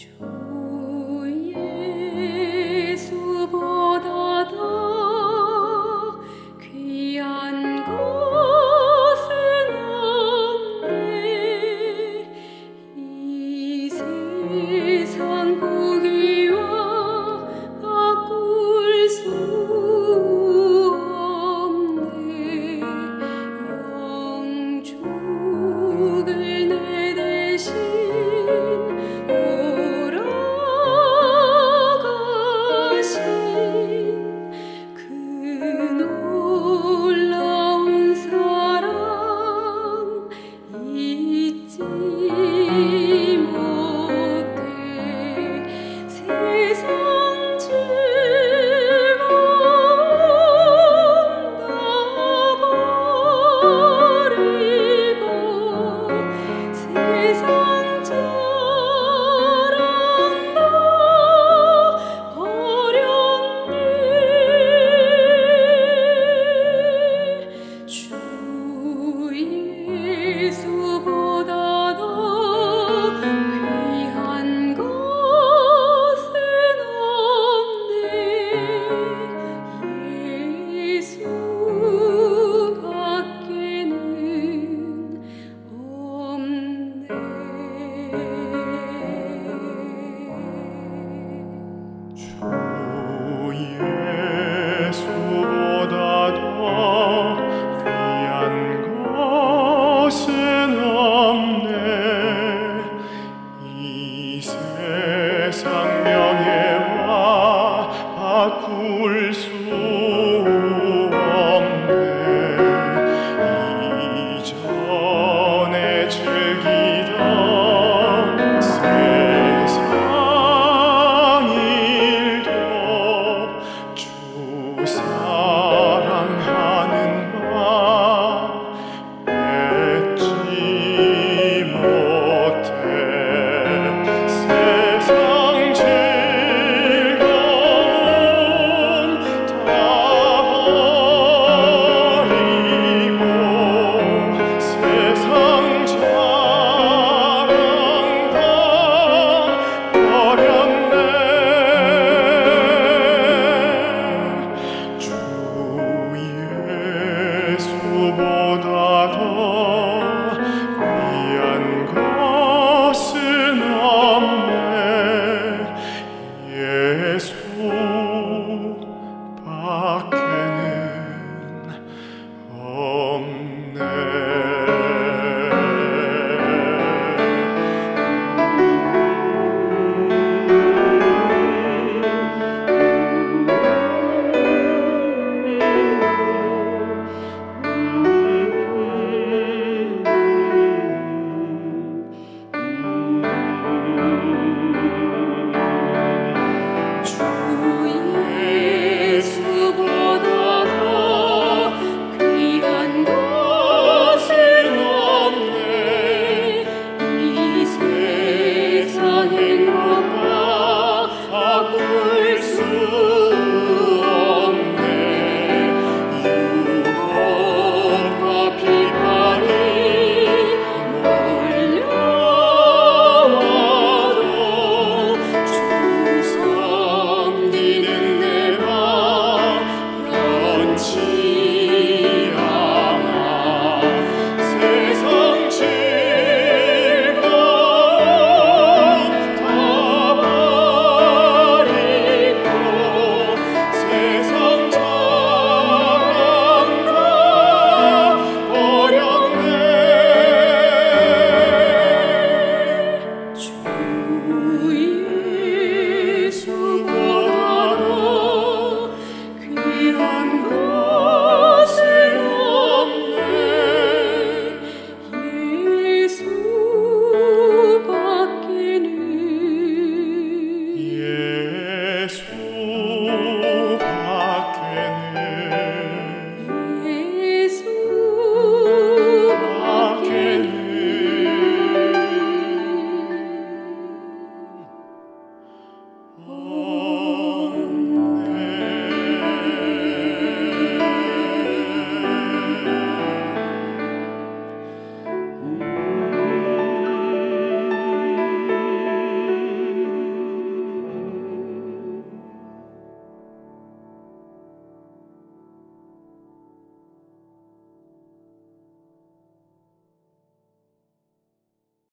좋. Música